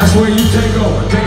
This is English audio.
That's where you take over.